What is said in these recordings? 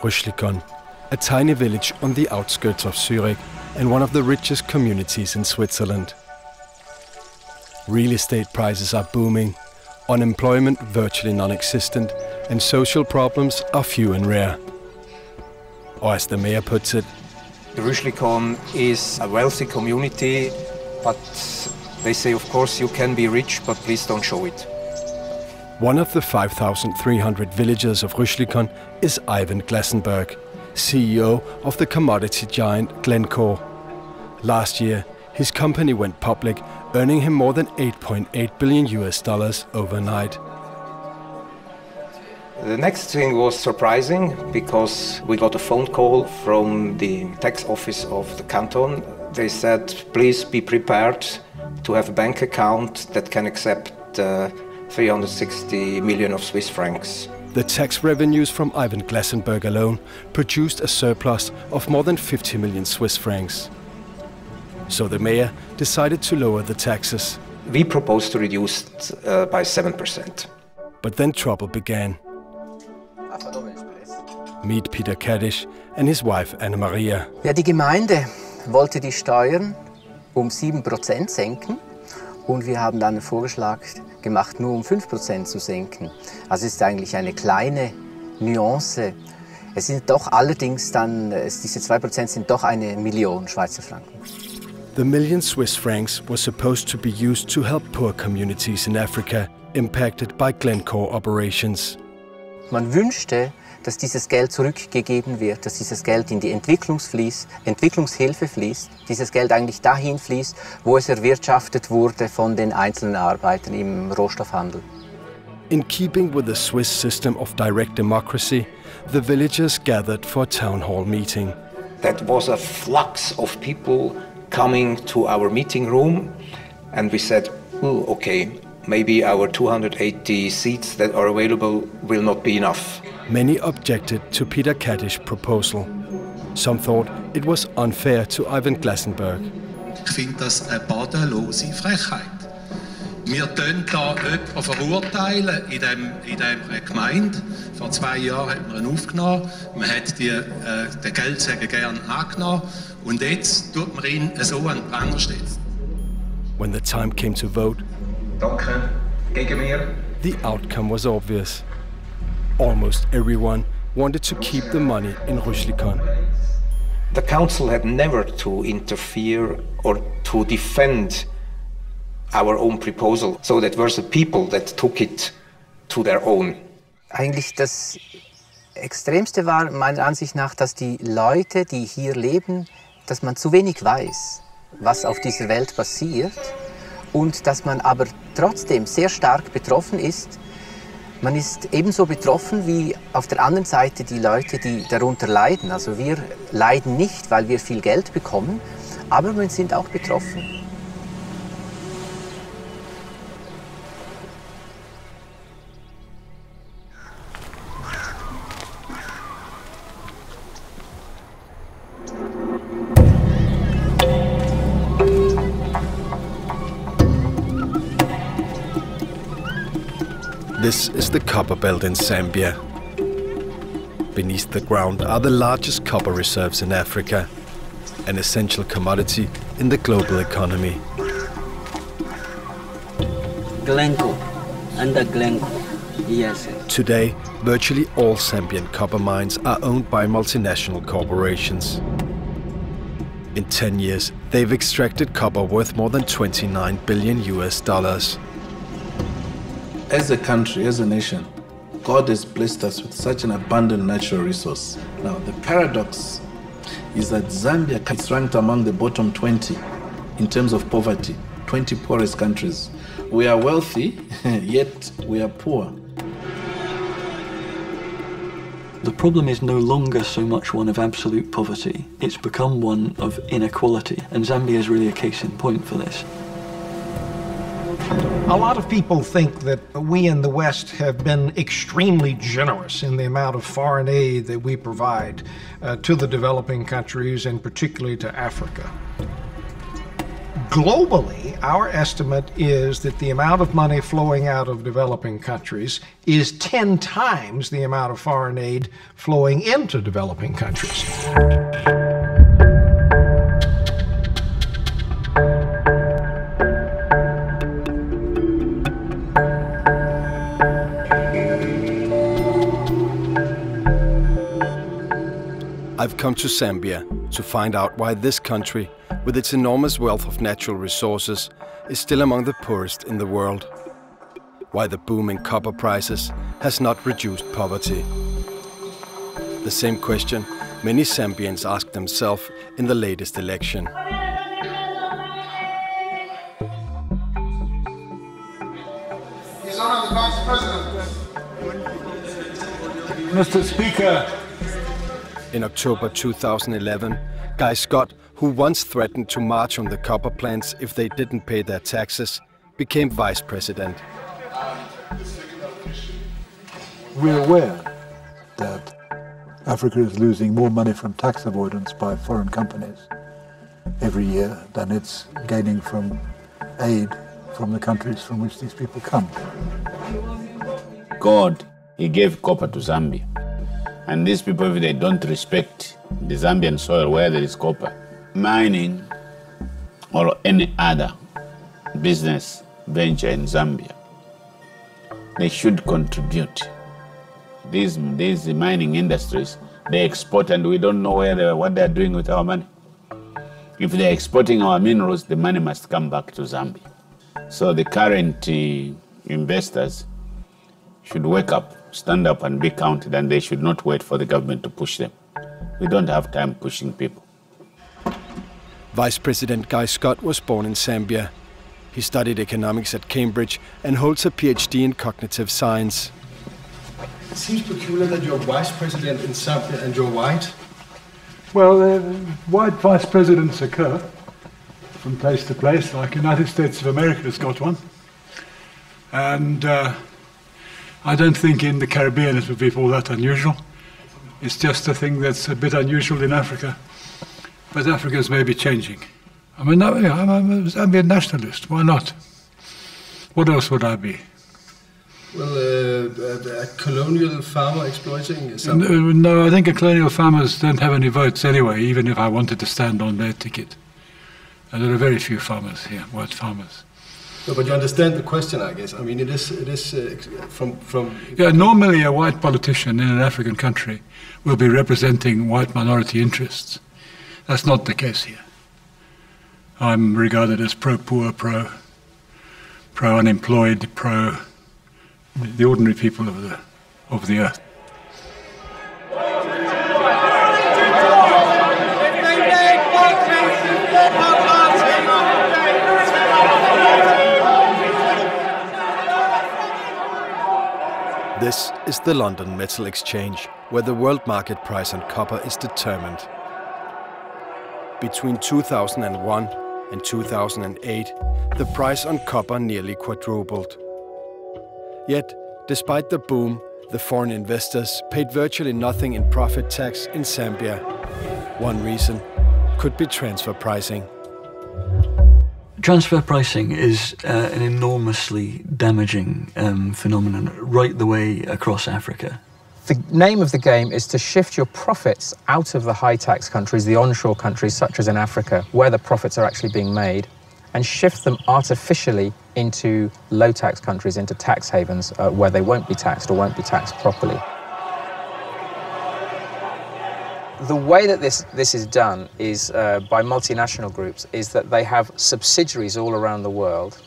Rüschlikon, a tiny village on the outskirts of Zurich and one of the richest communities in Switzerland. Real estate prices are booming, unemployment virtually non-existent, and social problems are few and rare. Or as the mayor puts it, Rüschlikon is a wealthy community, but they say, of course, you can be rich, but please don't show it. One of the 5,300 villagers of Rüschlikon is Ivan Glasenberg, CEO of the commodity giant Glencore. Last year, his company went public, earning him more than 8.8 billion US dollars overnight. The next thing was surprising because we got a phone call from the tax office of the canton. They said, please be prepared to have a bank account that can accept uh, 360 million of Swiss francs. The tax revenues from Ivan Glasenberg alone produced a surplus of more than 50 million Swiss francs. So the mayor decided to lower the taxes. We proposed to reduce it uh, by 7%. But then trouble began. Meet Peter Kaddish and his wife Anna Maria. Ja, die Gemeinde wollte die Steuern um 7% senken und wir haben dann einen Vorschlag gemacht, nur um 5% zu senken. Also es ist eigentlich eine kleine Nuance. Es sind doch allerdings dann, diese 2% sind doch eine Million Schweizer Franken. The million Swiss francs was supposed to be used to help poor communities in Africa impacted by Glencore operations. Man wünschte, dass dieses Geld zurückgegeben wird, dass dieses Geld in die Entwicklungsfließ, Entwicklungshilfe fließt, dieses Geld eigentlich dahin fließt, wo es erwirtschaftet wurde von den einzelnen Arbeitern im Rohstoffhandel. In keeping with the Swiss system of direct democracy, the villagers gathered for a town hall meeting. That was a flux of people coming to our meeting room and we said, oh, okay, maybe our 280 seats that are available will not be enough. Many objected to Peter Kaddish's proposal. Some thought it was unfair to Ivan Glasenberg. Ich finde das eine bodenlose Frechheit. Wir verurteilen da jemanden verurteilen in, dem, in dieser äh, Gemeinde. Vor zwei Jahren hat man ihn aufgenommen. Man hat die, äh, den Geldsäger gern angenommen. Und jetzt tut man ihn so an den Pranger stellen. When the time came to vote, Danke. Gegen mir. the outcome was obvious. Almost everyone wanted to keep the money in Rüschlikon. The council had never to interfere or to defend our own proposal. So that were the people that took it to their own. Eigentlich das Extremste war meiner Ansicht nach, dass die Leute, die hier leben, dass man zu wenig weiß, was auf dieser Welt passiert und dass man aber trotzdem sehr stark betroffen ist. Man ist ebenso betroffen wie auf der anderen Seite die Leute, die darunter leiden. Also wir leiden nicht, weil wir viel Geld bekommen, aber wir sind auch betroffen. This is the copper belt in Zambia. Beneath the ground are the largest copper reserves in Africa, an essential commodity in the global economy. Glencore, under Glencore, yes. Today, virtually all Zambian copper mines are owned by multinational corporations. In 10 years, they've extracted copper worth more than 29 billion US dollars. As a country, as a nation, God has blessed us with such an abundant natural resource. Now, the paradox is that Zambia is ranked among the bottom 20 in terms of poverty, 20 poorest countries. We are wealthy, yet we are poor. The problem is no longer so much one of absolute poverty, it's become one of inequality, and Zambia is really a case in point for this. A lot of people think that we in the West have been extremely generous in the amount of foreign aid that we provide uh, to the developing countries and particularly to Africa. Globally, Our estimate is that the amount of money flowing out of developing countries is 10 times the amount of foreign aid flowing into developing countries. I've come to Zambia to find out why this country, with its enormous wealth of natural resources, is still among the poorest in the world. Why the booming copper prices has not reduced poverty. The same question many Zambians asked themselves in the latest election. Mr. Speaker, In October 2011, Guy Scott, who once threatened to march on the copper plants if they didn't pay their taxes, became vice president. we're aware that Africa is losing more money from tax avoidance by foreign companies every year than it's gaining from aid from the countries from which these people come. God, He gave copper to Zambia. And these people, if they don't respect the Zambian soil where there is copper, mining or any other business venture in Zambia, they should contribute. These, these mining industries, they export and we don't know where they, what they're doing with our money. If they're exporting our minerals, the money must come back to Zambia. So the current uh, investors should wake up, stand up and be counted, and they should not wait for the government to push them. We don't have time pushing people. Vice President Guy Scott was born in Zambia. He studied economics at Cambridge and holds a PhD in cognitive science. It seems peculiar that you're vice president in Zambia and you're white. Well, uh, white vice presidents occur from place to place, like United States of America has got one. And uh, I don't think in the Caribbean it would be all that unusual. It's just a thing that's a bit unusual in Africa. But Africa's maybe changing. I mean, I'm a, I'm a Zambian nationalist. Why not? What else would I be? Well, uh, a colonial farmer exploiting No, Zambia. no, I think colonial farmers don't have any votes anyway, even if I wanted to stand on their ticket. And there are very few farmers here, white farmers. No, but you understand the question, I guess. I mean, it is, it is uh, from, from. Yeah, normally a white politician in an African country will be representing white minority interests. That's not the case here. I'm regarded as pro-poor, pro, pro-unemployed, pro the ordinary people of the of the earth. This is the London Metal Exchange, where the world market price on copper is determined. Between 2001 and 2008, the price on copper nearly quadrupled. Yet, despite the boom, the foreign investors paid virtually nothing in profit tax in Zambia. One reason could be transfer pricing. Transfer pricing is uh, an enormously damaging um, phenomenon right the way across Africa. The name of the game is to shift your profits out of the high tax countries, the onshore countries such as in Africa, where the profits are actually being made, and shift them artificially into low tax countries, into tax havens uh, where they won't be taxed or won't be taxed properly. The way that this, this is done is uh, by multinational groups is that they have subsidiaries all around the world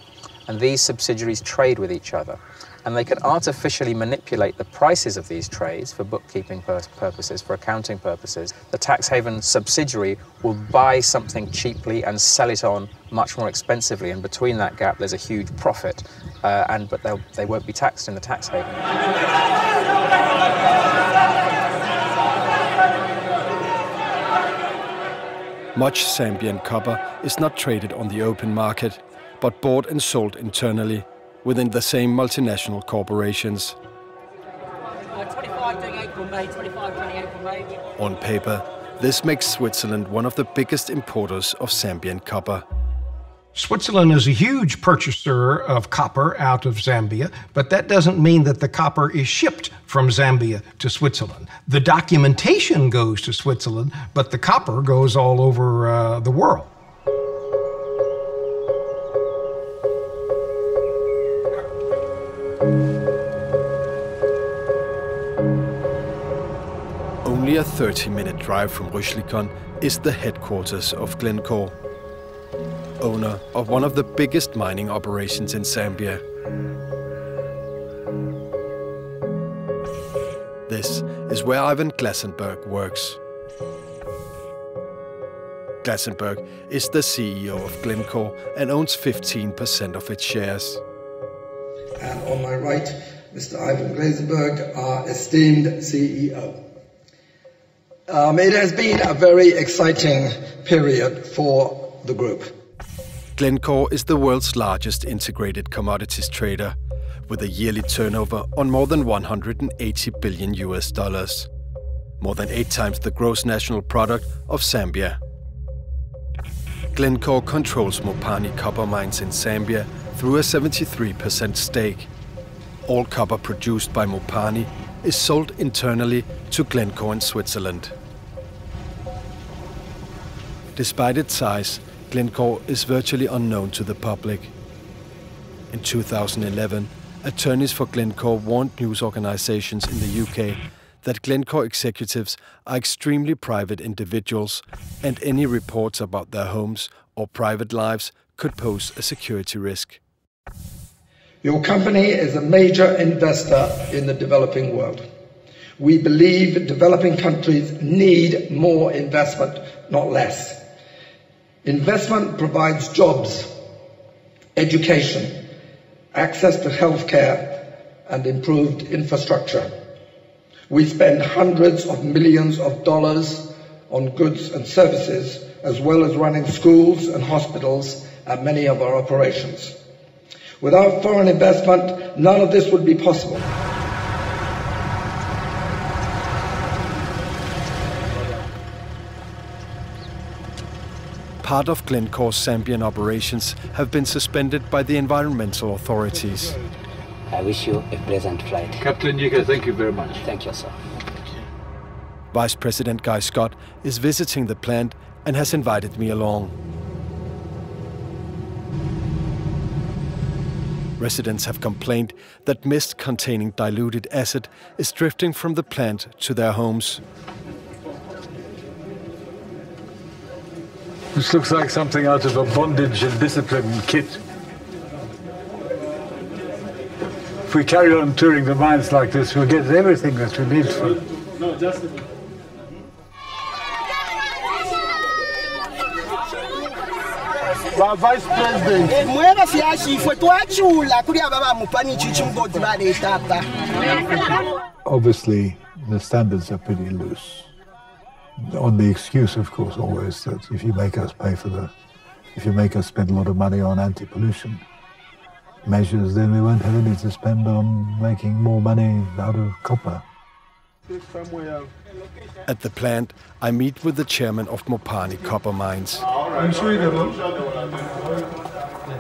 and these subsidiaries trade with each other and they can artificially manipulate the prices of these trades for bookkeeping pur- purposes, for accounting purposes. The tax haven subsidiary will buy something cheaply and sell it on much more expensively, and between that gap, there's a huge profit, uh, and but they won't be taxed in the tax haven. Much Zambian copper is not traded on the open market, but bought and sold internally within the same multinational corporations. Uh, 25 doing April, May, 25 doing April, May. On paper, this makes Switzerland one of the biggest importers of Zambian copper. Switzerland is a huge purchaser of copper out of Zambia, but that doesn't mean that the copper is shipped from Zambia to Switzerland. The documentation goes to Switzerland, but the copper goes all over uh, the world. Only a 30 minute drive from Rüschlikon is the headquarters of Glencore, owner of one of the biggest mining operations in Zambia. This is where Ivan Glasenberg works. Glasenberg is the CEO of Glencore and owns 15% of its shares. And on my right, Mr. Ivan Glasenberg, our esteemed CEO. Um, it has been a very exciting period for the group. Glencore is the world's largest integrated commodities trader, with a yearly turnover on more than 180 billion US dollars, more than eight times the gross national product of Zambia. Glencore controls Mopani copper mines in Zambia through a 73% stake. All copper produced by Mopani is sold internally to Glencore in Switzerland. Despite its size, Glencore is virtually unknown to the public. In 2011, attorneys for Glencore warned news organizations in the UK that Glencore executives are extremely private individuals and any reports about their homes or private lives could pose a security risk. Your company is a major investor in the developing world. We believe developing countries need more investment, not less. Investment provides jobs, education, access to healthcare, and improved infrastructure. We spend hundreds of millions of dollars on goods and services, as well as running schools and hospitals at many of our operations. Without foreign investment, none of this would be possible. Part of Glencore's Zambian operations have been suspended by the environmental authorities. I wish you a pleasant flight. Captain Yiga, thank you very much. Thank you, sir. Vice President Guy Scott is visiting the plant and has invited me along. Residents have complained that mist containing diluted acid is drifting from the plant to their homes. This looks like something out of a bondage and discipline kit. If we carry on touring the mines like this, we'll get everything that we need for. No, just. Vice President. Eh, Mweba siashi ifwe twachula kuri ababa mupani chichi mgodi bale. Obviously, the standards are pretty loose. On the excuse, of course, always that if you make us pay for the, if you make us spend a lot of money on anti-pollution measures, then we won't have any to spend on making more money out of copper. At the plant, I meet with the chairman of Mopani Copper Mines.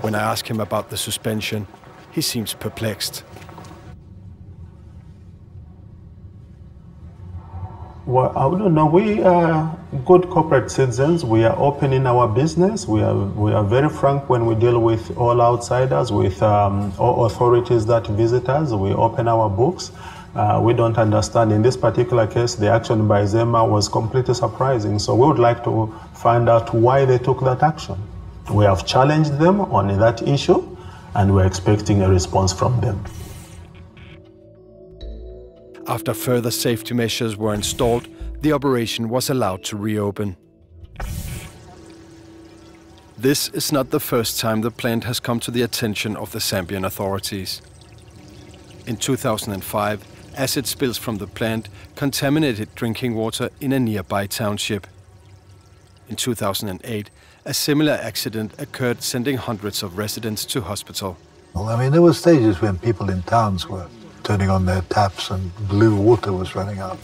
When I ask him about the suspension, he seems perplexed. Well, I don't know. We are good corporate citizens. We are open in our business. We are we are very frank when we deal with all outsiders, with um, all authorities that visit us. We open our books. Uh, we don't understand. In this particular case, the action by ZEMA was completely surprising. So we would like to find out why they took that action. We have challenged them on that issue, and we're expecting a response from them. After further safety measures were installed, the operation was allowed to reopen. This is not the first time the plant has come to the attention of the Zambian authorities. In 2005, acid spills from the plant contaminated drinking water in a nearby township. In 2008, a similar accident occurred, sending hundreds of residents to hospital. Well, I mean, there were stages when people in towns were turning on their taps and blue water was running out.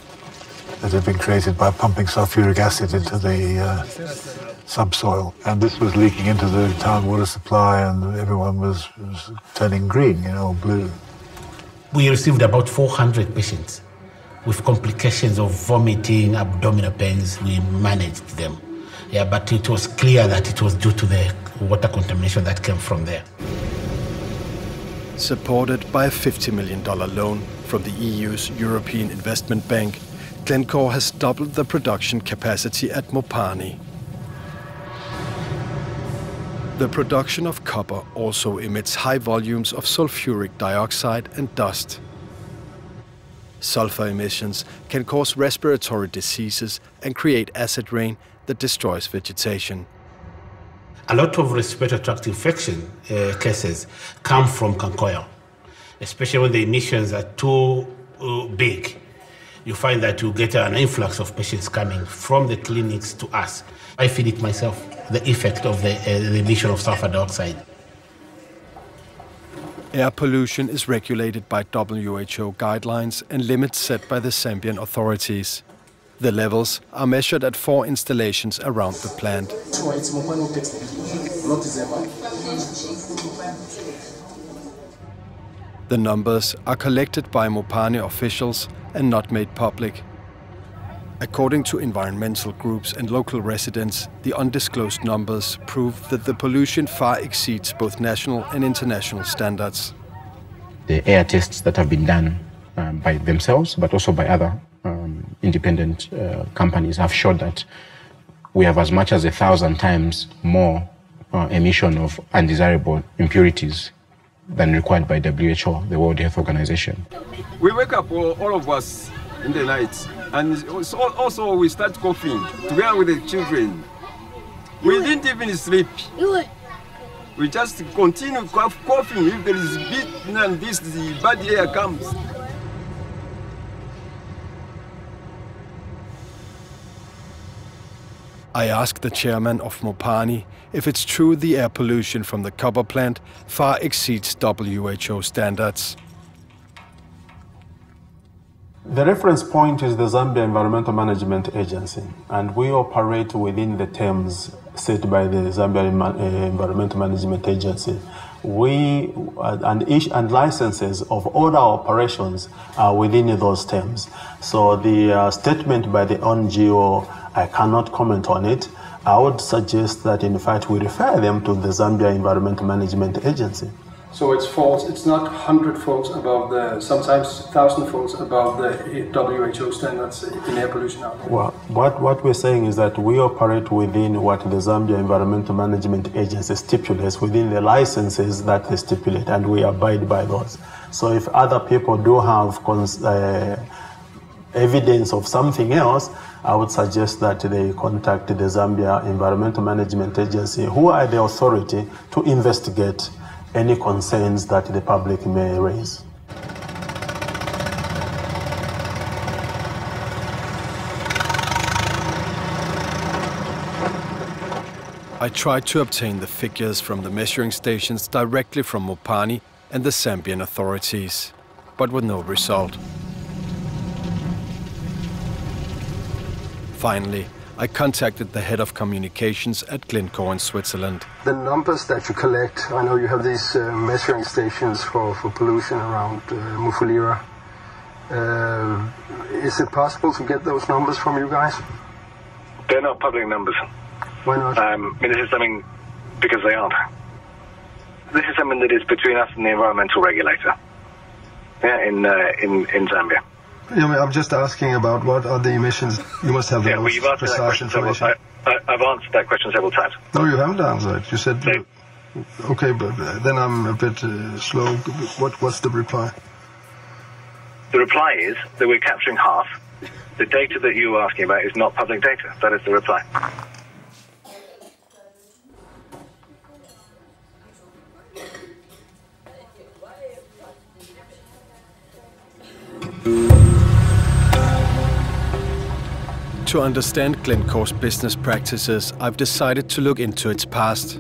that had been created by pumping sulfuric acid into the uh, subsoil. And this was leaking into the town water supply, and everyone was, was turning green, you know, blue. We received about 400 patients with complications of vomiting, abdominal pains. We managed them. Yeah, but it was clear that it was due to the water contamination that came from there. Supported by a $50 million loan from the EU's European Investment Bank, Glencore has doubled the production capacity at Mopani. The production of copper also emits high volumes of sulfuric dioxide and dust. Sulfur emissions can cause respiratory diseases and create acid rain that destroys vegetation. A lot of respiratory tract infection uh, cases come from Kankoyo, especially when the emissions are too uh, big. You find that you get an influx of patients coming from the clinics to us. I feel it myself, the effect of the, uh, the emission of sulfur dioxide. Air pollution is regulated by WHO guidelines and limits set by the Zambian authorities. The levels are measured at four installations around the plant. The numbers are collected by Mopani officials and not made public. According to environmental groups and local residents, the undisclosed numbers prove that the pollution far exceeds both national and international standards. The air tests that have been done um, by themselves, but also by other um, independent uh, companies, have showed that we have as much as a thousand times more uh, emission of undesirable impurities than required by WHO, the World Health Organization. We wake up, all, all of us, in the night, and also we start coughing together with the children. We didn't even sleep. We just continue coughing. If there is bit and this, the bad air comes. I asked the chairman of Mopani if it's true the air pollution from the copper plant far exceeds WHO standards. The reference point is the Zambia Environmental Management Agency, and we operate within the terms set by the Zambia Environmental Management Agency. We uh, and and licenses of all our operations are within those terms. So the uh, statement by the NGO, I cannot comment on it. I would suggest that in fact we refer them to the Zambia Environmental Management Agency. So it's false. it's not 100 folds above the, sometimes 1,000 folds above the WHO standards in air pollution out there. Well, what, what we're saying is that we operate within what the Zambia Environmental Management Agency stipulates, within the licenses that they stipulate, and we abide by those. So if other people do have uh, evidence of something else, I would suggest that they contact the Zambia Environmental Management Agency, who are the authority to investigate any concerns that the public may raise. I tried to obtain the figures from the measuring stations directly from Mopani and the Zambian authorities, but with no result. Finally, I contacted the head of communications at Glencore in Switzerland. The numbers that you collect, I know you have these uh, measuring stations for, for pollution around uh, Mufulira. Uh, is it possible to get those numbers from you guys? They're not public numbers. Why not? Um, I mean, this is something, because they aren't. This is something that is between us and the environmental regulator yeah, in, uh, in, in Zambia. I'm just asking about what are the emissions. You must have the yeah, well, you've answered precise information. Several, I, have answered that question several times. No, you haven't answered. It. You said. No. Okay, but then I'm a bit uh, slow. What What's the reply? The reply is that we're capturing half. The data that you were asking about is not public data. That is the reply. To understand Glencore's business practices, I've decided to look into its past.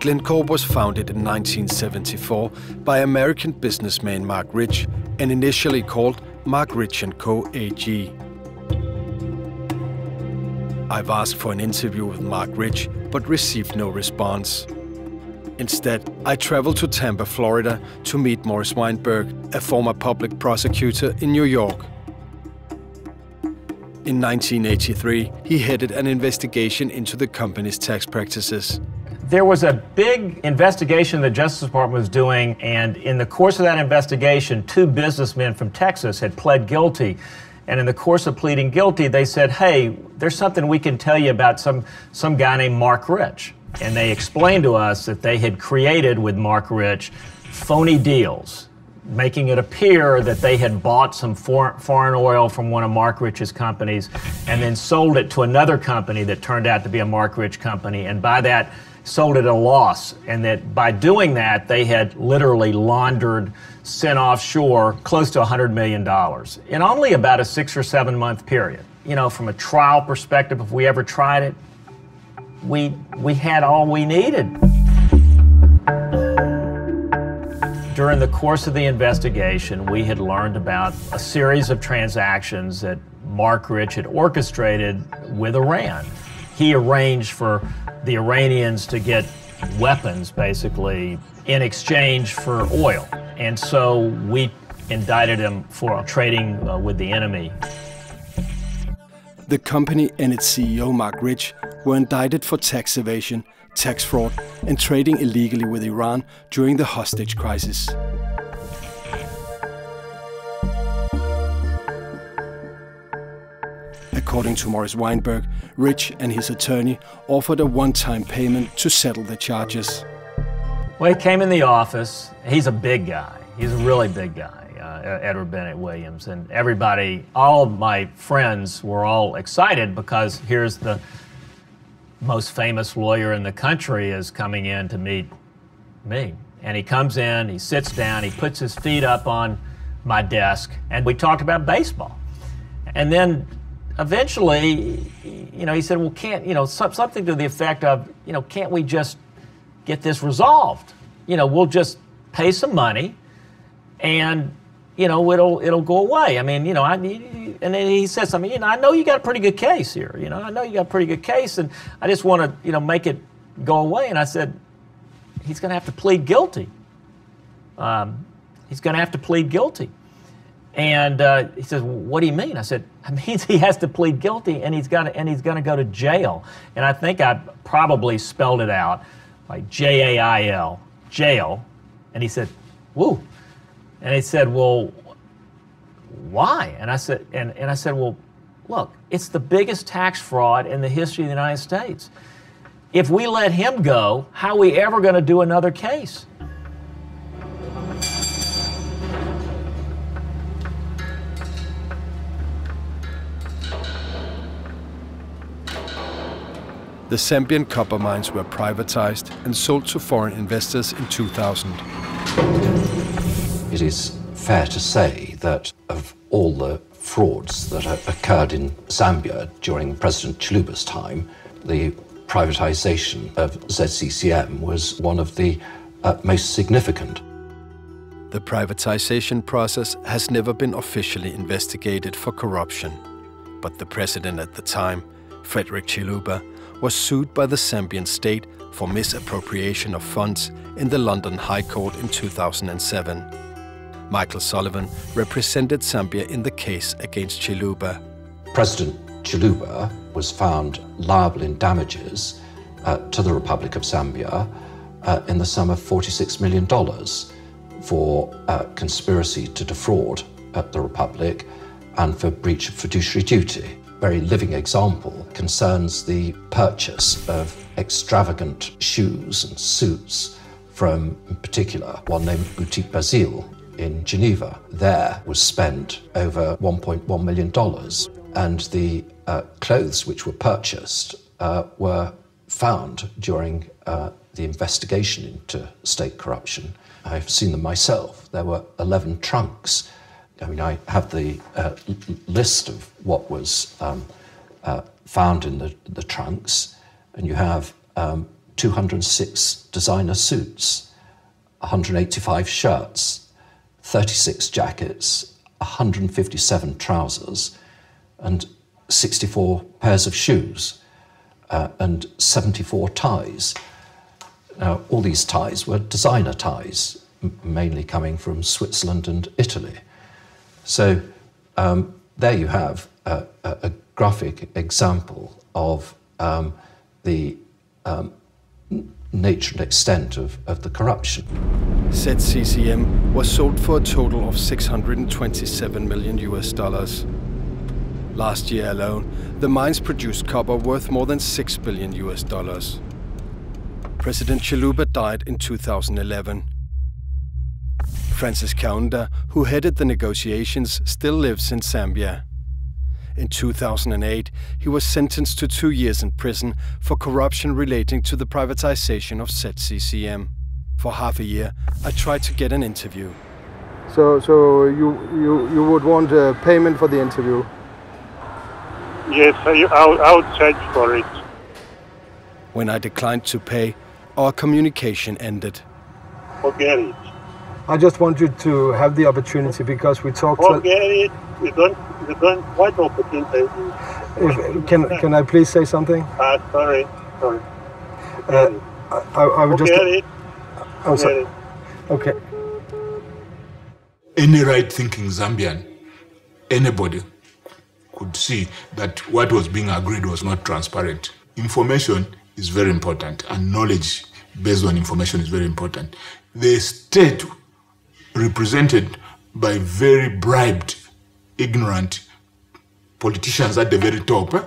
Glencore was founded in 1974 by American businessman Marc Rich and initially called Marc Rich & Co. AG. I've asked for an interview with Marc Rich, but received no response. Instead, I traveled to Tampa, Florida to meet Morris Weinberg, a former public prosecutor in New York. In 1983, he headed an investigation into the company's tax practices. There was a big investigation the Justice Department was doing, and in the course of that investigation, two businessmen from Texas had pled guilty. And in the course of pleading guilty, they said, hey, there's something we can tell you about some, some guy named Marc Rich. And they explained to us that they had created with Marc Rich phony deals making it appear that they had bought some for, foreign oil from one of Marc Rich's companies and then sold it to another company that turned out to be a Marc Rich company. And by that, sold it at a loss. And that by doing that, they had literally laundered, sent offshore close to $100 million in only about a six or seven month period. You know, from a trial perspective, if we ever tried it, we, we had all we needed. During the course of the investigation, we had learned about a series of transactions that Marc Rich had orchestrated with Iran. He arranged for the Iranians to get weapons, basically, in exchange for oil. And so we indicted him for trading uh, with the enemy. The company and its CEO, Marc Rich, were indicted for tax evasion tax fraud, and trading illegally with Iran during the hostage crisis. According to Morris Weinberg, Rich and his attorney offered a one-time payment to settle the charges. Well, he came in the office. He's a big guy. He's a really big guy, uh, Edward Bennett Williams. And everybody, all of my friends were all excited because here's the most famous lawyer in the country is coming in to meet me. And he comes in, he sits down, he puts his feet up on my desk, and we talked about baseball. And then eventually, you know, he said, well, can't, you know, something to the effect of, you know, can't we just get this resolved? You know, we'll just pay some money and you know, it'll it'll go away. I mean, you know, I and then he said something. You know, I know you got a pretty good case here. You know, I know you got a pretty good case, and I just want to you know make it go away. And I said, he's going to have to plead guilty. Um, he's going to have to plead guilty. And uh, he says, "What do you mean?" I said, "It means he has to plead guilty, and he's got and he's going to go to jail." And I think I probably spelled it out like J A I L, jail. And he said, "Woo." And he said, Well, why? And I said, and, and I said, Well, look, it's the biggest tax fraud in the history of the United States. If we let him go, how are we ever going to do another case? The Zambian copper mines were privatized and sold to foreign investors in 2000 it is fair to say that of all the frauds that occurred in Zambia during President Chiluba's time, the privatization of ZCCM was one of the uh, most significant. The privatization process has never been officially investigated for corruption, but the president at the time, Frederick Chiluba, was sued by the Zambian state for misappropriation of funds in the London High Court in 2007. Michael Sullivan represented Zambia in the case against Chiluba. President Chiluba was found liable in damages uh, to the Republic of Zambia uh, in the sum of $46 million for uh, conspiracy to defraud the Republic and for breach of fiduciary duty. Very living example concerns the purchase of extravagant shoes and suits from, in particular, one named Boutique Basile in Geneva. There was spent over $1.1 million, and the uh, clothes which were purchased uh, were found during uh, the investigation into state corruption. I've seen them myself. There were 11 trunks. I mean, I have the uh, list of what was um, uh, found in the, the trunks, and you have um, 206 designer suits, 185 shirts, 36 jackets, 157 trousers, and 64 pairs of shoes, uh, and 74 ties. Now, all these ties were designer ties, mainly coming from Switzerland and Italy. So um, there you have a, a, graphic example of um, the um, nature and extent of, of the corruption. ZCCM was sold for a total of 627 million US dollars. Last year alone, the mines produced copper worth more than 6 billion US dollars. President Chiluba died in 2011. Francis Kaunda, who headed the negotiations, still lives in Zambia. In 2008, he was sentenced to two years in prison for corruption relating to the privatization of ZCCM. For half a year, I tried to get an interview. So, so you, you, you would want a payment for the interview? Yes, I, I'll, I'll charge for it. When I declined to pay, our communication ended. Forget it. I just want you to have the opportunity because we talked. Forget it. You don't. You don't. What opportunity? If, can Can I please say something? Uh, sorry. Sorry. Uh, I, I would just. Forget it. Oh, sorry. Okay. Any right-thinking Zambian, anybody, could see that what was being agreed was not transparent. Information is very important, and knowledge based on information is very important. The state represented by very bribed, ignorant politicians at the very top eh,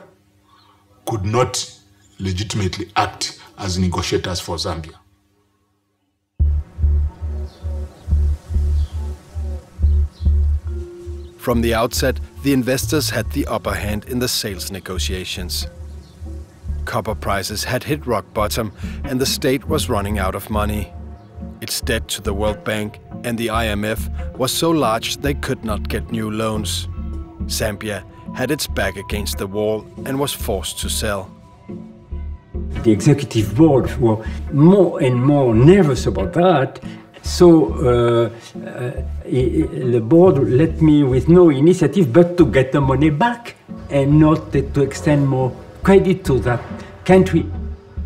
could not legitimately act as negotiators for Zambia. From the outset, the investors had the upper hand in the sales negotiations. Copper prices had hit rock bottom and the state was running out of money. Its debt to the World Bank and the IMF was so large they could not get new loans. Zambia had its back against the wall and was forced to sell. The executive board were more and more nervous about that. So uh, uh, the board let me with no initiative but to get the money back and not to extend more credit to that country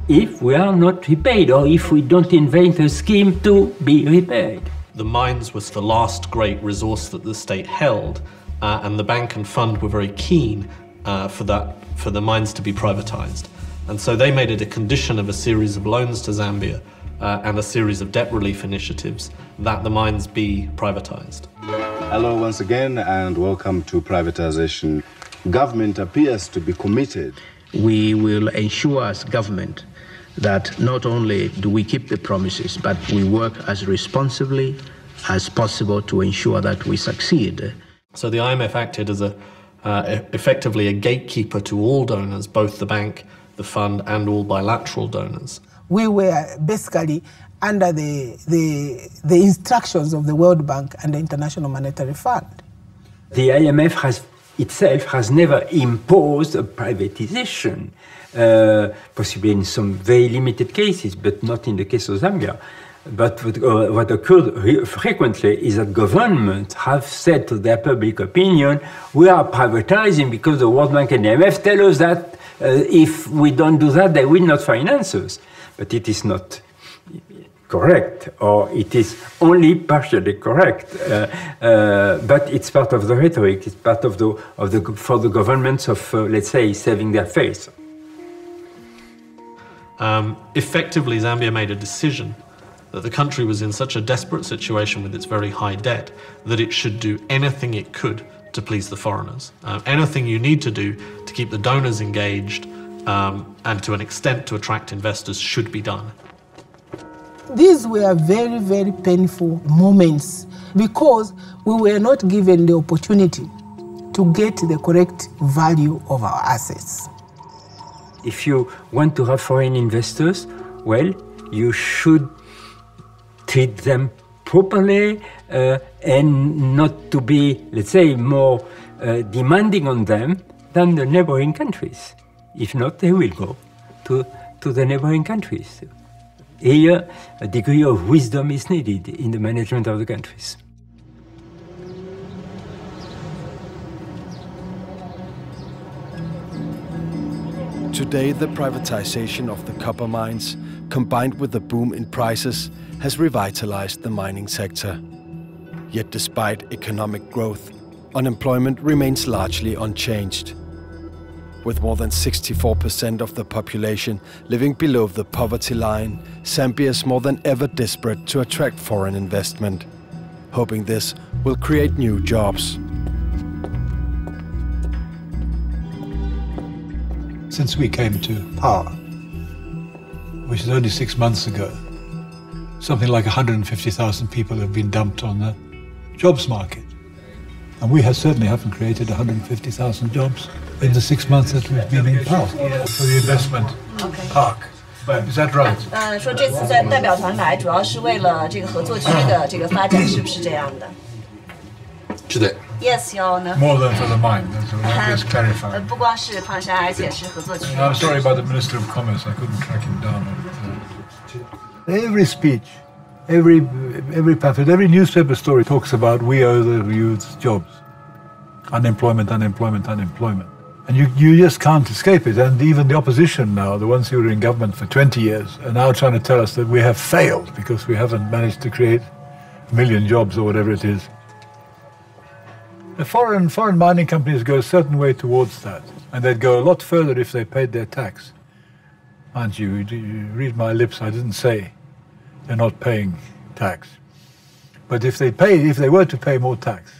if we are not repaid or if we don't invent a scheme to be repaid. The mines was the last great resource that the state held, uh, and the bank and fund were very keen uh, for that for the mines to be privatized. And so they made it a condition of a series of loans to Zambia uh, and a series of debt relief initiatives that the mines be privatized. Hello once again and welcome to privatization. Government appears to be committed. We will ensure as government that not only do we keep the promises, but we work as responsibly as possible to ensure that we succeed. So the IMF acted as a uh, effectively a gatekeeper to all donors, both the bank, the fund, and all bilateral donors. We were basically under the, the, the instructions of the World Bank and the International Monetary Fund. The IMF has itself has never imposed a privatization. Uh, possibly in some very limited cases, but not in the case of Zambia. But what, uh, what occurred frequently is that governments have said to their public opinion, we are privatizing because the World Bank and the IMF tell us that uh, if we don't do that, they will not finance us. But it is not correct, or it is only partially correct. Uh, uh, but it's part of the rhetoric. It's part of the of the for the governments of uh, let's say saving their face. Um, effectively, Zambia made a decision that the country was in such a desperate situation with its very high debt that it should do anything it could to please the foreigners. Uh, anything you need to do to keep the donors engaged um, and to an extent to attract investors should be done. These were very, very painful moments because we were not given the opportunity to get the correct value of our assets. If you want to have foreign investors, well, you should treat them properly uh, and not to be, let's say, more uh, demanding on them than the neighboring countries. If not, they will go to, to the neighboring countries. Here, a degree of wisdom is needed in the management of the countries. Today, the privatization of the copper mines, combined with the boom in prices, has revitalized the mining sector. Yet despite economic growth, unemployment remains largely unchanged. With more than 64% of the population living below the poverty line, Zambia is more than ever desperate to attract foreign investment, hoping this will create new jobs. Since we came to power, which is only six months ago, something like 150,000 people have been dumped on the jobs market. And we have certainly haven't created 150,000 jobs in the six months that we've been in power. For the investment park. Is that right? 嗯，说这次在代表团来，主要是为了这个合作区的这个发展，是不是这样的是的。 ？Yes, Your Honor. More than for the mine, that's all. I'll just 呃 clarify. 不光是矿山，而且是合作区。 I'm sorry about the Minister of Commerce, I couldn't track him down. Every speech, every, every pamphlet, every newspaper story talks about we owe the youth jobs. Unemployment, unemployment, unemployment. And you, you just can't escape it. And even the opposition now, the ones who were in government for 20 years, are now trying to tell us that we have failed because we haven't managed to create a million jobs or whatever it is. The foreign, foreign mining companies go a certain way towards that, and they'd go a lot further if they paid their tax. Mind you, you read my lips, I didn't say they're not paying tax. But if they pay, if they were to pay more tax,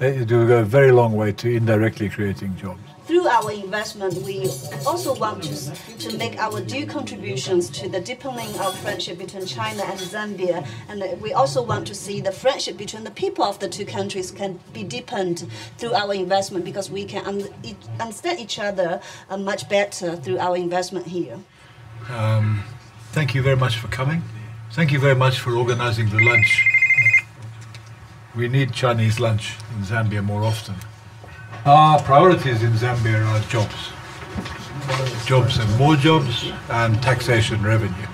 it would go a very long way to indirectly creating jobs. Through our investment, we also want to, to make our due contributions to the deepening of friendship between China and Zambia. And we also want to see the friendship between the people of the two countries can be deepened through our investment because we can un- understand each other uh, much better through our investment here. Um, thank you very much for coming. Thank you very much for organizing the lunch. We need Chinese lunch in Zambia more often. Our priorities in Zambia are jobs. Jobs and more jobs and taxation revenue.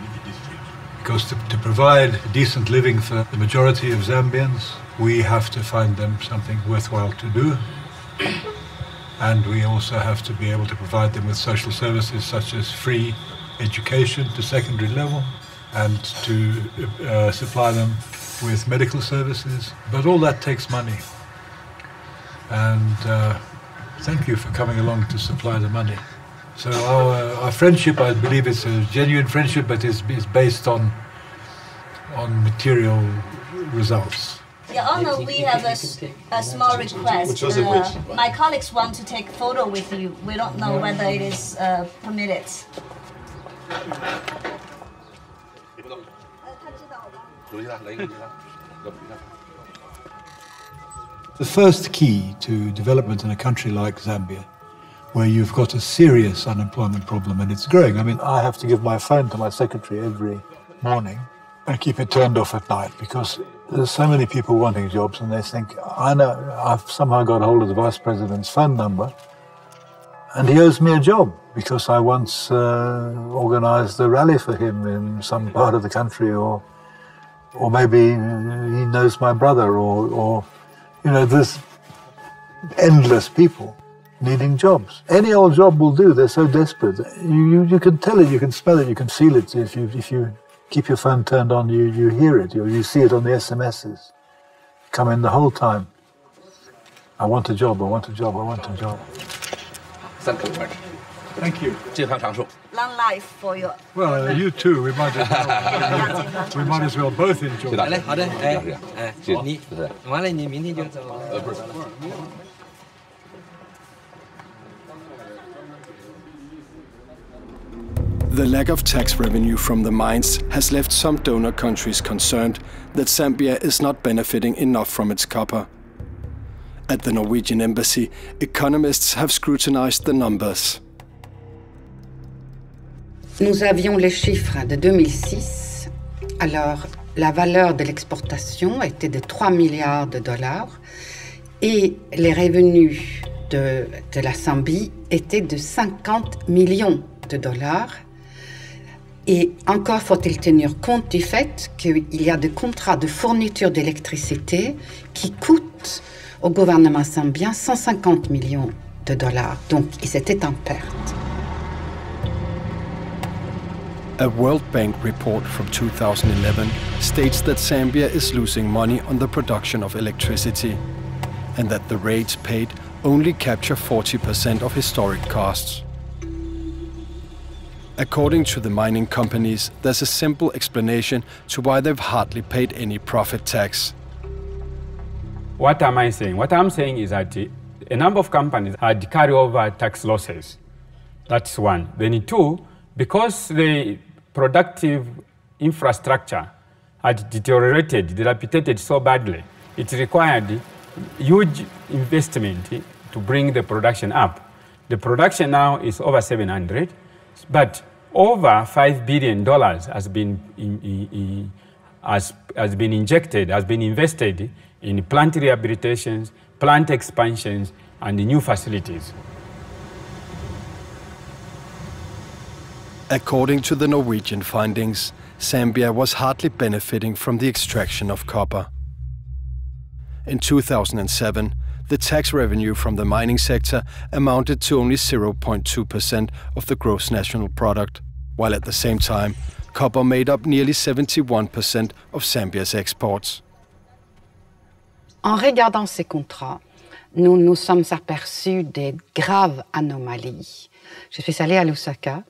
Because to, to provide decent living for the majority of Zambians, we have to find them something worthwhile to do. And we also have to be able to provide them with social services such as free education to secondary level and to uh, supply them with medical services. But all that takes money. And uh, thank you for coming along to supply the money. So our, our friendship, I believe it's a genuine friendship, but it's, is based on, on material results. Your Honor, we have a, a small request. Which was Uh, which? my colleagues want to take a photo with you. We don't know whether it is uh, permitted. The first key to development in a country like Zambia, where you've got a serious unemployment problem and it's growing. I mean, I have to give my phone to my secretary every morning and keep it turned off at night because there's so many people wanting jobs and they think, I know, I've somehow got hold of the vice president's phone number and he owes me a job because I once uh, organized a rally for him in some part of the country or or maybe he knows my brother or, or you know, there's endless people needing jobs. Any old job will do. They're so desperate. You, you, you can tell it, you can smell it, you can feel it. If you, if you keep your phone turned on, you, you hear it, you, you see it on the SMSs. Come in the whole time. I want a job, I want a job, I want a job. Thank you very much. Thank you. 健康长寿。 Long life for you. Well, uh, you too. We might as well. we might as well both enjoy. 来好的，哎哎，谢谢你完了，你明天就走了。呃，不是。 The lack of tax revenue from the mines has left some donor countries concerned that Zambia is not benefiting enough from its copper. At the Norwegian embassy, economists have scrutinized the numbers. Nous avions les chiffres de 2006. Alors, la valeur de l'exportation était de 3 milliards de dollars et les revenus de, de la Zambie étaient de 50 millions de dollars. Et encore faut-il tenir compte du fait qu'il y a des contrats de fourniture d'électricité qui coûtent au gouvernement zambien 150 millions de dollars. Donc, ils étaient en perte. A World Bank report from 2011 states that Zambia is losing money on the production of electricity and that the rates paid only capture 40% of historic costs. According to the mining companies, there's a simple explanation to why they've hardly paid any profit tax. What am I saying? What I'm saying is that a number of companies had carryover tax losses. That's one. Then two, because the productive infrastructure had deteriorated, dilapidated so badly, it required huge investment to bring the production up. The production now is over 700, but over $5 billion has been, in, in, has, has been injected, has been invested in plant rehabilitations, plant expansions, and new facilities. According to the Norwegian findings, Zambia was hardly benefiting from the extraction of copper. In 2007, the tax revenue from the mining sector amounted to only 0.2% of the gross national product, while at the same time, copper made up nearly 71% of Zambia's exports. En regardant ces contrats, nous nous sommes aperçus des graves anomalies. Je suis allée à Lusaka,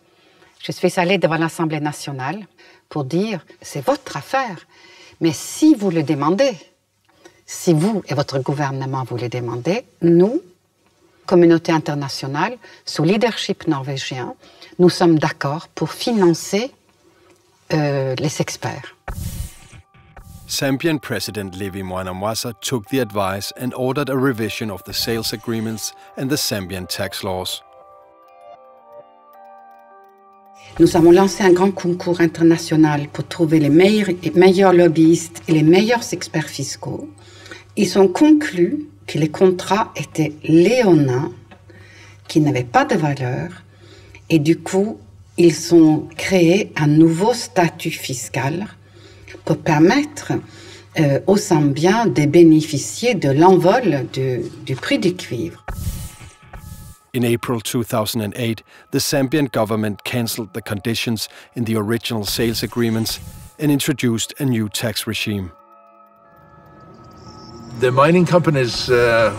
je suis allée devant l'Assemblée nationale pour dire c'est votre affaire, mais si vous le demandez, si vous et votre gouvernement vous le demandez, nous, communauté internationale, sous leadership norvégien, nous sommes d'accord pour financer euh, les experts. Zambian President Levi Mwanamwasa took the advice and ordered a revision of the sales agreements and the Zambian tax laws. Nous avons lancé un grand concours international pour trouver les meilleurs, meilleurs lobbyistes et les meilleurs experts fiscaux. Ils ont conclu que les contrats étaient léonins, qui n'avaient pas de valeur, et du coup, ils ont créé un nouveau statut fiscal pour permettre euh, aux Zambiens de bénéficier de l'envol du prix du cuivre. In April 2008, the Zambian government cancelled the conditions in the original sales agreements and introduced a new tax regime. The mining companies, uh,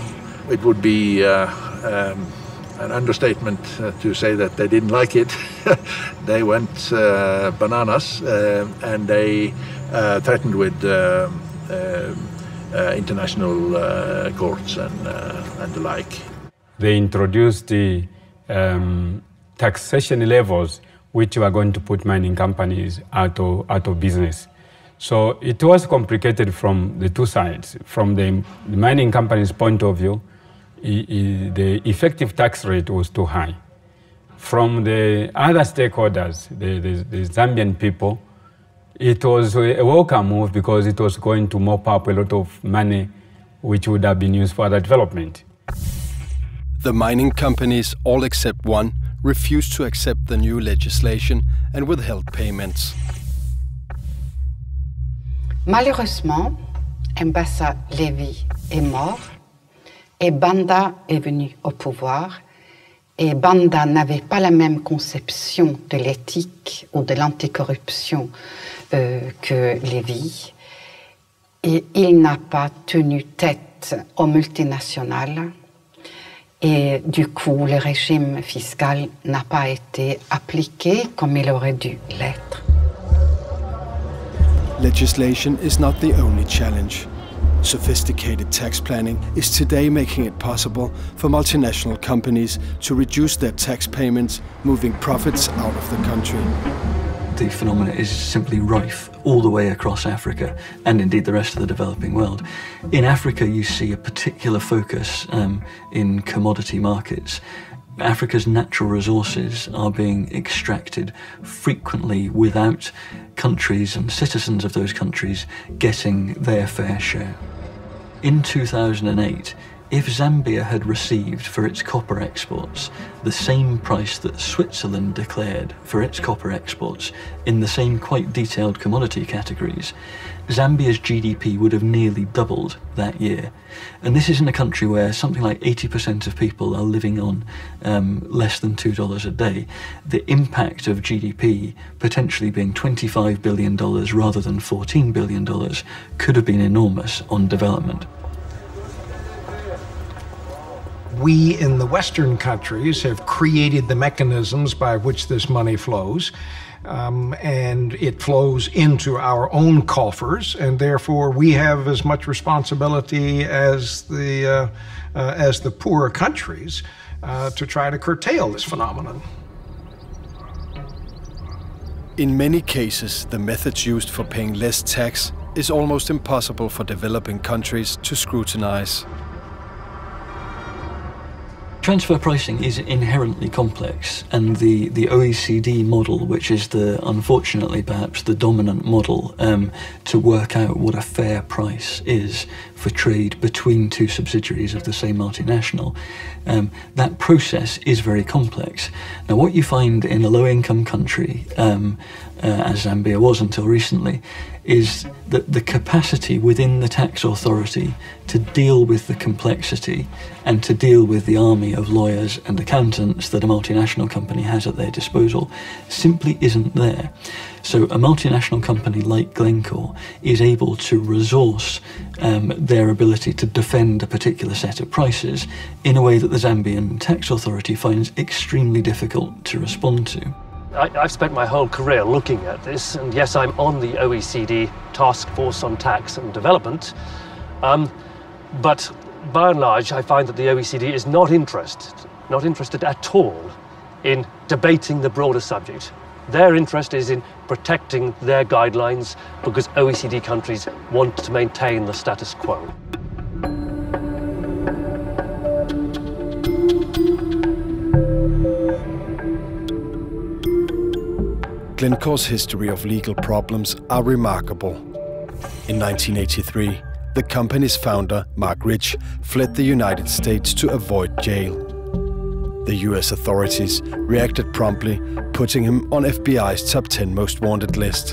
it would be uh, um, an understatement uh, to say that they didn't like it. they went uh, bananas uh, and they threatened with international courts and, and the like. They introduced the um, taxation levels which were going to put mining companies out of, out of business. So it was complicated from the two sides. From the, the mining company's point of view, the effective tax rate was too high. From the other stakeholders, the, the, the, Zambian people, it was a welcome move because it was going to mop up a lot of money which would have been used for other development. The mining companies, all except one, refused to accept the new legislation and withheld payments. Malheureusement, Mbassa Levy est mort et Banda est venu au pouvoir. Et Banda n'avait pas la même conception de l'éthique ou de l'anticorruption euh, que Lévy. Et il n'a pas tenu tête aux multinationales. Et du coup, le régime fiscal n'a pas été appliqué comme il aurait dû l'être. Legislation is not the only challenge. Sophisticated tax planning is today making it possible for multinational companies to reduce their tax payments, moving profits out of the country. The phenomenon is simply rife all the way across Africa and indeed the rest of the developing world. In Africa, you see a particular focus um, in commodity markets. Africa's natural resources are being extracted frequently without countries and citizens of those countries getting their fair share. In 2008, if Zambia had received for its copper exports the same price that Switzerland declared for its copper exports in the same quite detailed commodity categories, Zambia's GDP would have nearly doubled that year. And this is in a country where something like 80% of people are living on um, less than $2 a day. The impact of GDP potentially being $25 billion rather than $14 billion could have been enormous on development. We in the Western countries have created the mechanisms by which this money flows um, and it flows into our own coffers, and therefore we have as much responsibility as the uh, uh, as the poorer countries uh, to try to curtail this phenomenon. In many cases, the methods used for paying less tax is almost impossible for developing countries to scrutinize. Transfer pricing is inherently complex, and the, the OECD model, which is the unfortunately perhaps the dominant model um, to work out what a fair price is for trade between two subsidiaries of the same multinational, um, that process is very complex. Now, what you find in a low income country, um, uh, as Zambia was until recently, is that the capacity within the tax authority to deal with the complexity and to deal with the army of lawyers and accountants that a multinational company has at their disposal simply isn't there. So a multinational company like Glencore is able to resource um, their ability to defend a particular set of prices in a way that the Zambian tax authority finds extremely difficult to respond to. I, have spent my whole career looking at this, and yes, I'm on the OECD Task Force on Tax and Development. Um, but by and large, I find that the OECD is not interested, not interested at all in debating the broader subject. Their interest is in protecting their guidelines because OECD countries want to maintain the status quo. Glencore's history of legal problems are remarkable. In 1983, the company's founder, Marc Rich, fled the United States to avoid jail. The US authorities reacted promptly, putting him on FBI's top 10 most wanted list.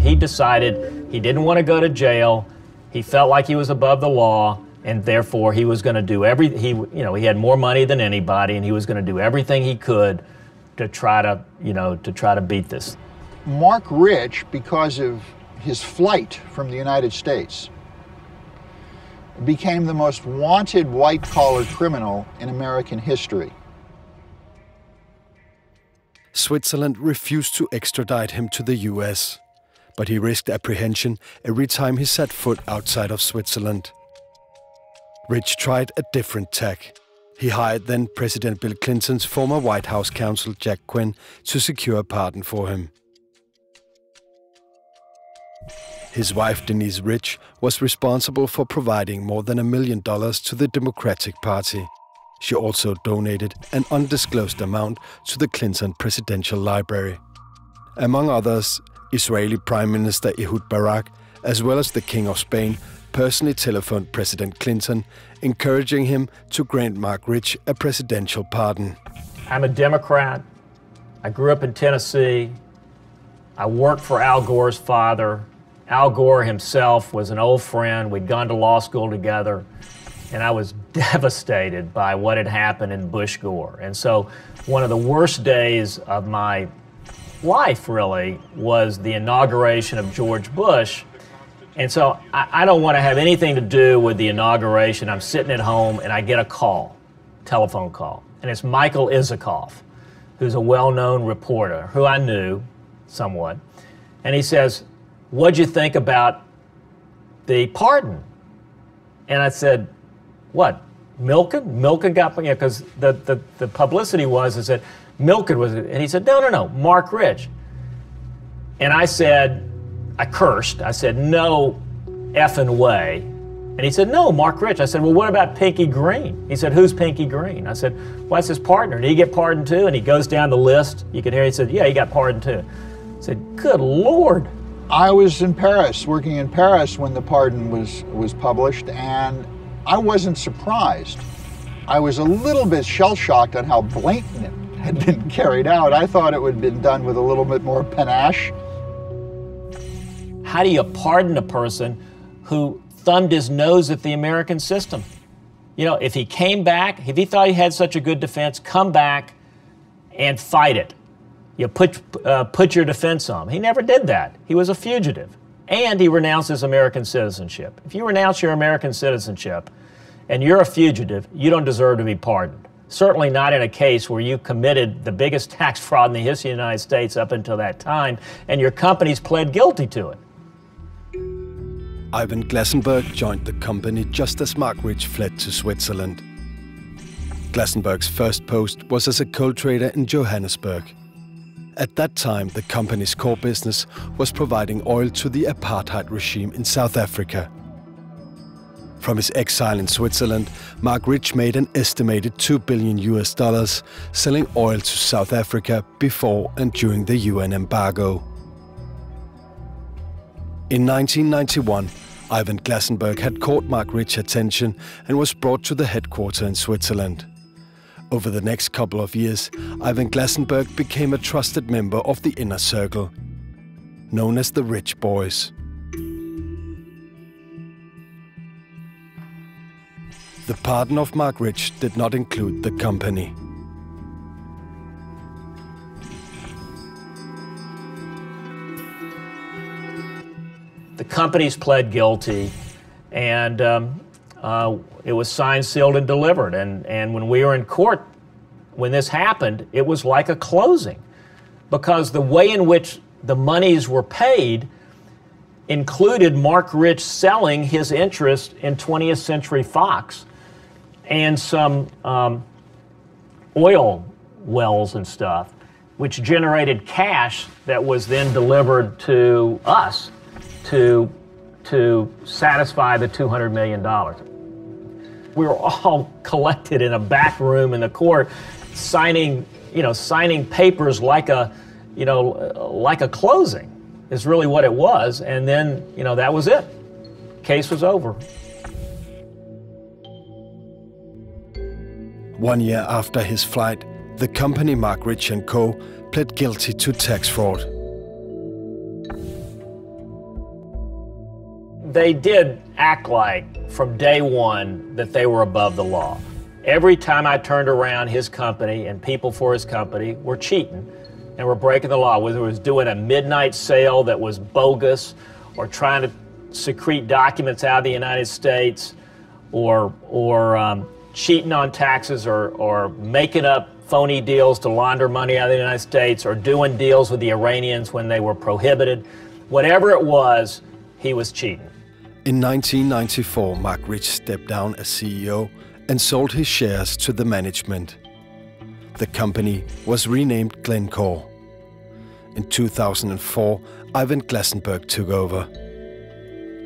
He decided he didn't want to go to jail. He felt like he was above the law and therefore he was going to do every he you know he had more money than anybody and he was going to do everything he could to try to you know to try to beat this. Marc Rich because of his flight from the united states became the most wanted white collar criminal in american history. Switzerland refused to extradite him to the us but he risked apprehension every time he set foot outside of switzerland Rich tried a different tack. He hired then President Bill Clinton's former White House counsel Jack Quinn to secure a pardon for him. His wife Denise Rich was responsible for providing more than a million dollars to the Democratic Party. She also donated an undisclosed amount to the Clinton Presidential Library. Among others, Israeli Prime Minister Ehud Barak, as well as the King of Spain, personally telephoned President Clinton, encouraging him to grant Marc Rich a presidential pardon. I'm a Democrat. I grew up in Tennessee. I worked for Al Gore's father. Al Gore himself was an old friend. We'd gone to law school together. And I was devastated by what had happened in Bush Gore. And so, one of the worst days of my life, really, was the inauguration of George Bush and so I, I don't want to have anything to do with the inauguration. I'm sitting at home and I get a call, telephone call, and it's Michael Isikoff, who's a well-known reporter who I knew somewhat, and he says, "What'd you think about the pardon?" And I said, "What? Milken? Milken got know because the, the the publicity was is that Milken was, and he said, no, no, no, Marc Rich." And I said, I cursed. I said, no effing way. And he said, no, Marc Rich. I said, well, what about Pinky Green? He said, who's Pinky Green? I said, well, that's his partner. Did he get pardoned too? And he goes down the list. You can hear he said, yeah, he got pardoned too. I said, good Lord. I was in Paris, working in Paris when the pardon was, was published, and I wasn't surprised. I was a little bit shell shocked on how blatant it had been carried out. I thought it would have been done with a little bit more panache. How do you pardon a person who thumbed his nose at the American system? You know, if he came back, if he thought he had such a good defense, come back and fight it. You put, uh, put your defense on. He never did that. He was a fugitive. And he renounced his American citizenship. If you renounce your American citizenship and you're a fugitive, you don't deserve to be pardoned. Certainly not in a case where you committed the biggest tax fraud in the history of the United States up until that time and your companies pled guilty to it. Ivan Glasenberg joined the company just as Marc Rich fled to Switzerland. Glasenberg's first post was as a coal trader in Johannesburg. At that time, the company's core business was providing oil to the apartheid regime in South Africa. From his exile in Switzerland, Marc Rich made an estimated 2 billion US dollars selling oil to South Africa before and during the UN embargo. In 1991, Ivan Glasenberg had caught Marc Rich's attention and was brought to the headquarters in Switzerland. Over the next couple of years, Ivan Glasenberg became a trusted member of the inner circle, known as the Rich Boys. The pardon of Marc Rich did not include the company. Companies pled guilty, and um, uh, it was signed, sealed, and delivered. And, and when we were in court, when this happened, it was like a closing because the way in which the monies were paid included Marc Rich selling his interest in 20th Century Fox and some um, oil wells and stuff, which generated cash that was then delivered to us to, to satisfy the $200 million. We were all collected in a back room in the court signing, you know, signing papers like a, you know, like a closing is really what it was. And then, you know, that was it. Case was over. One year after his flight, the company Marc Rich & Co. pled guilty to tax fraud. They did act like from day one that they were above the law. Every time I turned around, his company and people for his company were cheating and were breaking the law, whether it was doing a midnight sale that was bogus or trying to secrete documents out of the United States or, or um, cheating on taxes or, or making up phony deals to launder money out of the United States or doing deals with the Iranians when they were prohibited. Whatever it was, he was cheating. In 1994, Marc Rich stepped down as CEO and sold his shares to the management. The company was renamed Glencore. In 2004, Ivan Glasenberg took over.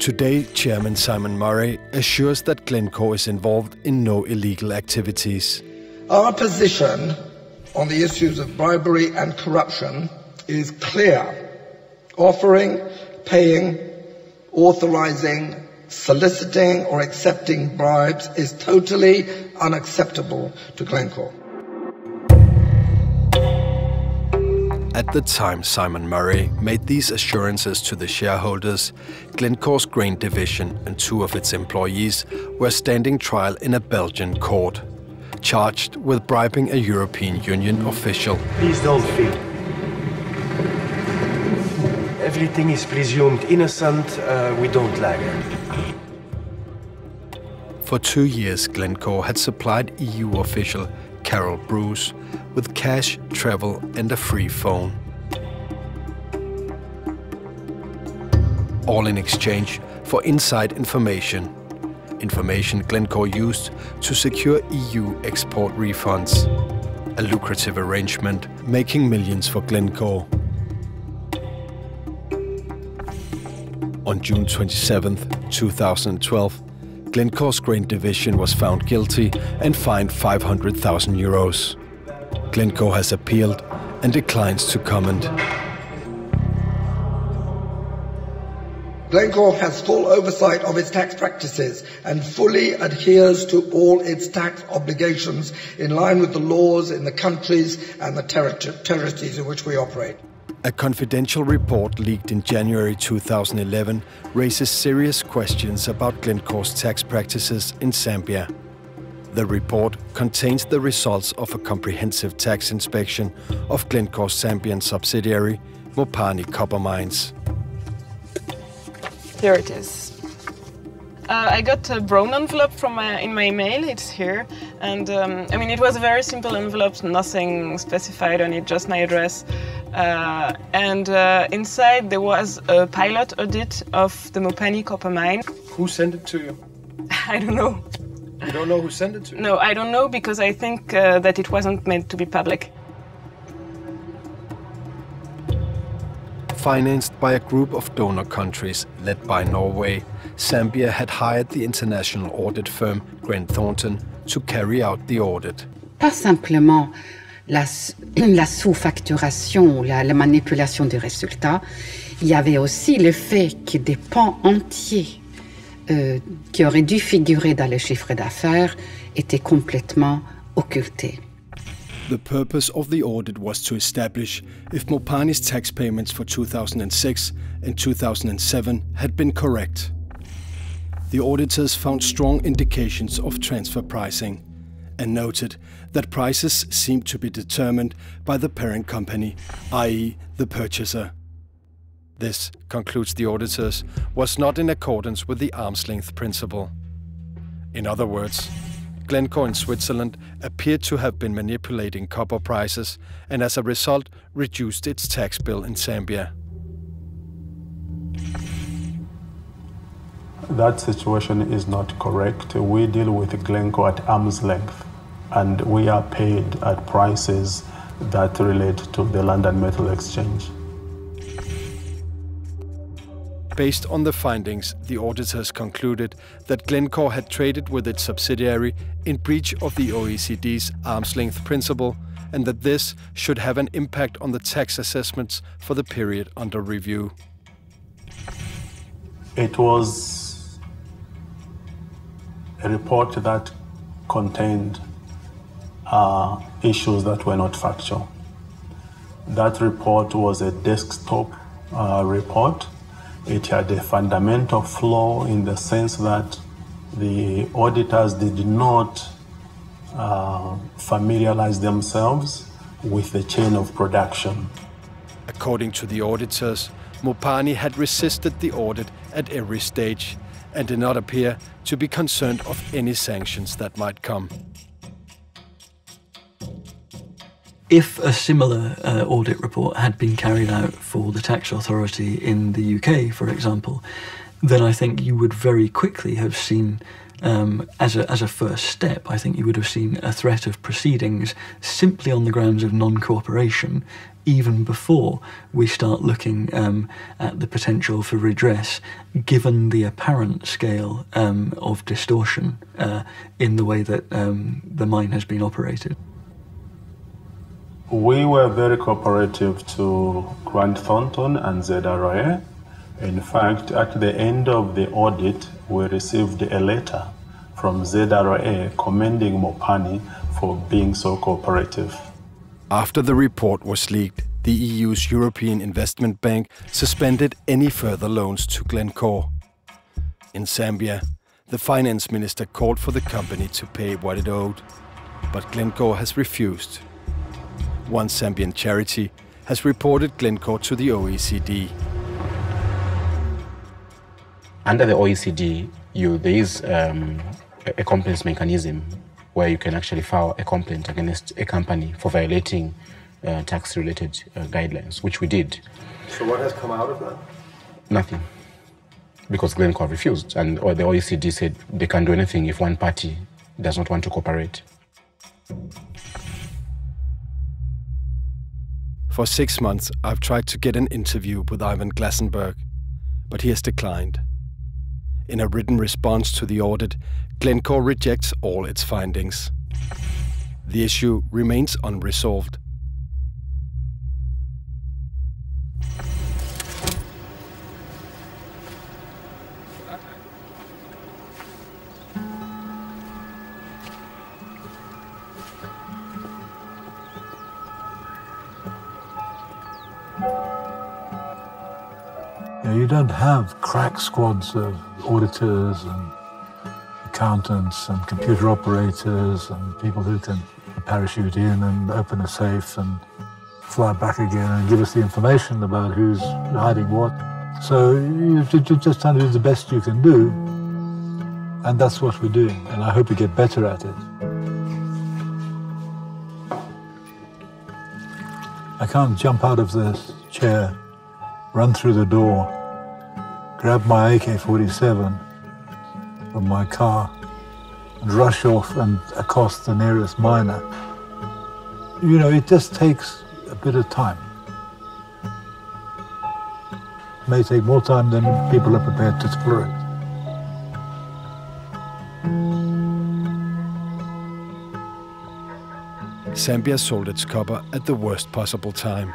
Today, Chairman Simon Murray assures that Glencore is involved in no illegal activities. Our position on the issues of bribery and corruption is clear. Offering, paying, authorizing, soliciting, or accepting bribes is totally unacceptable to Glencore. At the time Simon Murray made these assurances to the shareholders, Glencore's grain division and two of its employees were standing trial in a Belgian court, charged with bribing a European Union official. Please don't feel everything is presumed innocent, uh, we don't lag it. For two years, Glencore had supplied EU official Karel Brus with cash, travel and a free phone. All in exchange for inside information. Information Glencore used to secure EU export refunds. A lucrative arrangement, making millions for Glencore. On June 27, 2012, Glencore's grain division was found guilty and fined 500,000 euros. Glencore has appealed and declines to comment. Glencore has full oversight of its tax practices and fully adheres to all its tax obligations in line with the laws in the countries and the territories in which we operate. A confidential report leaked in January 2011 raises serious questions about Glencore's tax practices in Zambia. The report contains the results of a comprehensive tax inspection of Glencore's Zambian subsidiary, Mopani Copper Mines. Here it is. Uh, I got a brown envelope from my, in my email. It's here, and um, I mean it was a very simple envelope, nothing specified on it, just my address. Uh, and uh, inside there was a pilot audit of the Mopani copper mine. Who sent it to you? I don't know. You don't know who sent it to you? No, I don't know because I think uh, that it wasn't meant to be public. Financed by a group of donor countries led by Norway, Zambia had hired the international audit firm Grant Thornton to carry out the audit. Pas simplement la, la sous-facturation, la, la manipulation des résultats, il y avait aussi le fait que des pans entiers euh, qui auraient dû figurer dans le chiffre d'affaires étaient complètement occultés. The purpose of the audit was to establish if Mopani's tax payments for 2006 and 2007 had been correct. The auditors found strong indications of transfer pricing and noted that prices seemed to be determined by the parent company, i.e., the purchaser. This, concludes the auditors, was not in accordance with the arm's length principle. In other words, Glencore in Switzerland appeared to have been manipulating copper prices and as a result reduced its tax bill in Zambia. That situation is not correct. We deal with Glencore at arm's length and we are paid at prices that relate to the London Metal Exchange. Based on the findings, the auditors concluded that Glencore had traded with its subsidiary in breach of the OECD's arm's length principle and that this should have an impact on the tax assessments for the period under review. It was a report that contained uh, issues that were not factual. That report was a desktop uh, report it had a fundamental flaw in the sense that the auditors did not uh, familiarize themselves with the chain of production. According to the auditors, Mopani had resisted the audit at every stage and did not appear to be concerned of any sanctions that might come. If a similar uh, audit report had been carried out for the tax authority in the UK, for example, then I think you would very quickly have seen, um, as, a, as a first step, I think you would have seen a threat of proceedings simply on the grounds of non cooperation, even before we start looking um, at the potential for redress, given the apparent scale um, of distortion uh, in the way that um, the mine has been operated. We were very cooperative to Grant Thornton and ZRA. In fact, at the end of the audit, we received a letter from ZRA commending Mopani for being so cooperative. After the report was leaked, the EU's European Investment Bank suspended any further loans to Glencore. In Zambia, the finance minister called for the company to pay what it owed, but Glencore has refused one Zambian charity, has reported Glencore to the OECD. Under the OECD, you, there is um, a complaints mechanism where you can actually file a complaint against a company for violating uh, tax-related uh, guidelines, which we did. So what has come out of that? Nothing, because Glencore refused, and or the OECD said they can't do anything if one party does not want to cooperate. For six months, I've tried to get an interview with Ivan Glasenberg, but he has declined. In a written response to the audit, Glencore rejects all its findings. The issue remains unresolved. You don't have crack squads of auditors and accountants and computer operators and people who can parachute in and open a safe and fly back again and give us the information about who's hiding what. So you're just trying to do the best you can do, and that's what we're doing, and I hope we get better at it. I can't jump out of this chair, run through the door, grab my AK-47 from my car, and rush off and accost the nearest miner. You know, it just takes a bit of time. It may take more time than people are prepared to tolerate. Zambia sold its copper at the worst possible time,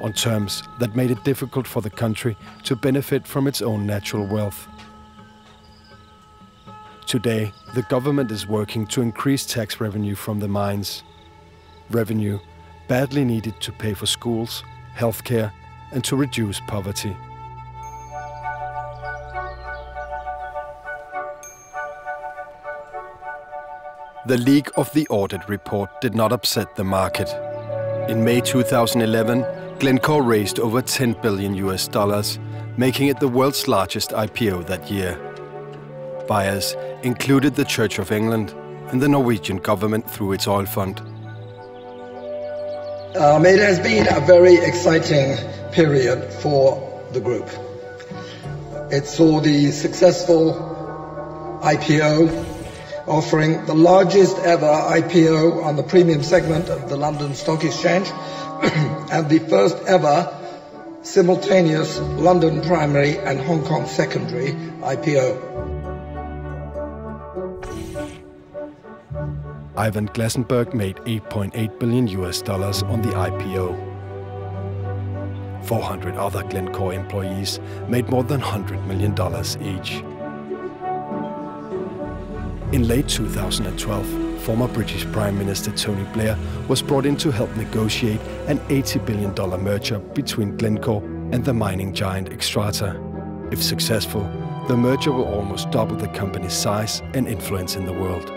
on terms that made it difficult for the country to benefit from its own natural wealth. Today, the government is working to increase tax revenue from the mines. Revenue badly needed to pay for schools, healthcare, and to reduce poverty. The leak of the audit report did not upset the market. In May 2011, Glencore raised over 10 billion US dollars, making it the world's largest IPO that year. Buyers included the Church of England and the Norwegian government through its oil fund. Um, it has been a very exciting period for the group. It saw the successful IPO offering the largest ever IPO on the premium segment of the London Stock Exchange and the first ever simultaneous London primary and Hong Kong secondary IPO. Ivan Glasenberg made 8.8 billion US dollars on the IPO. 400 other Glencore employees made more than $100 million each. In late 2012, former British Prime Minister Tony Blair was brought in to help negotiate an $80 billion merger between Glencore and the mining giant Xstrata. If successful, the merger will almost double the company's size and influence in the world.